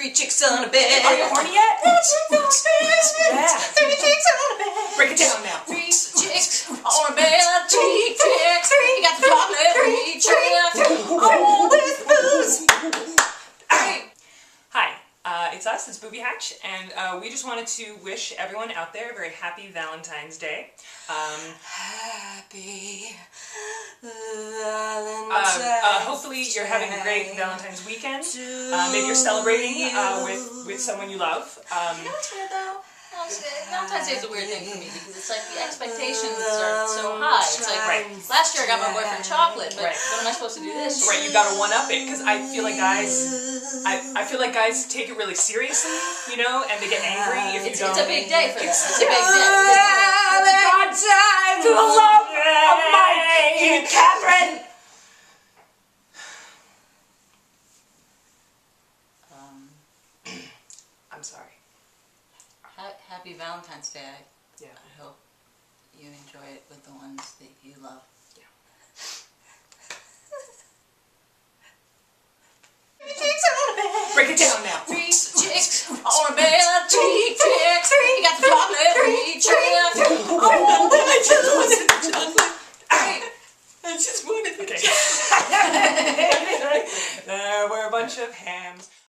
Three chicks on a bed. Are you horny yet? Yeah. Three chicks on a bed. Break it down now. Three chicks on a bed. Three chicks. Three. You got the chocolate. Three chicks. Oh, with booze. Hi, uh, it's us, it's Booby Hatch, and uh, we just wanted to wish everyone out there a very happy Valentine's Day. Um, uh, uh, hopefully you're having a great Valentine's weekend. Uh, maybe you're celebrating uh, with, with someone you love. Um, You know what's weird though? Valentine's Day is a weird thing for me because it's like the expectations are so high. It's like Right. last year I got my boyfriend chocolate, but Right. what am I supposed to do this year? right, you gotta one up it, because I feel like guys, I, I feel like guys take it really seriously, you know, and they get angry if you It's, don't. it's a big day for them. It's a big day. Valentine's To the love of and Katharine. Ha- happy Valentine's Day. I, Yeah. I hope you enjoy it with the ones that you love. Break it down now. Three chicks On a bed, three chicks. You got the chocolate, three chicks. Oh, I just wanted the chocolate. I just wanted the Okay. chocolate. there were a bunch of hams.